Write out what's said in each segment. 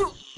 Huh.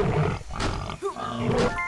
Oh.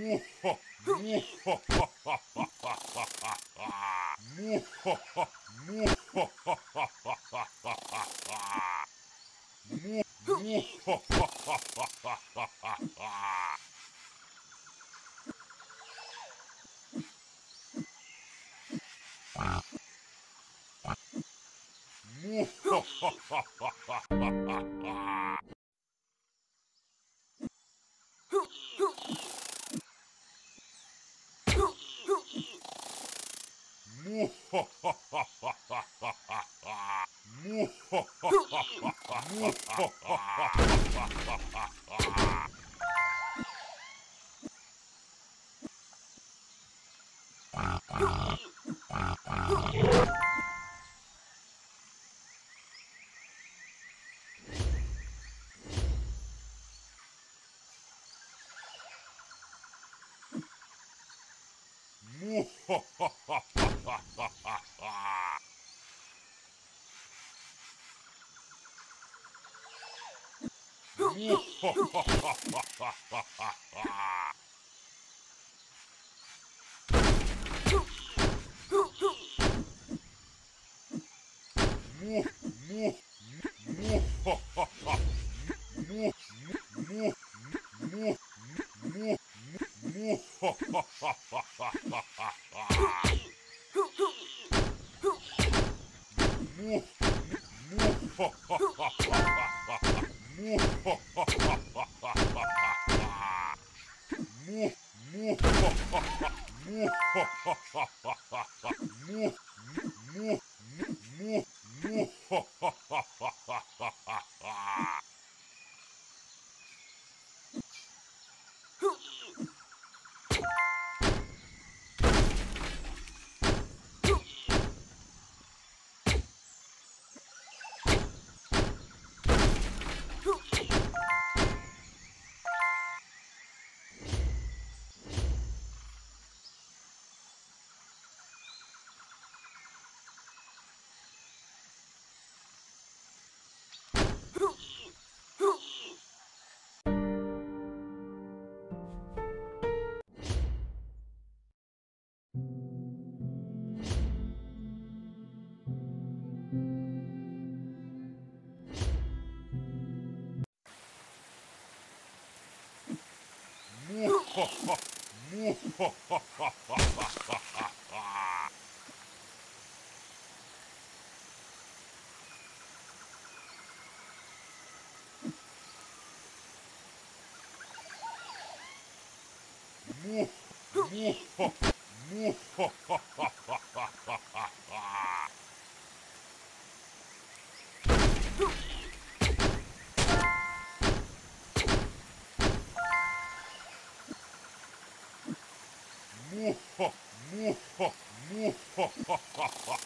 Ha ha ha ha ha ha! Ha ha ha ha! Ha ha ha! Mwahaha! Mwahaha! ho, ho, ho.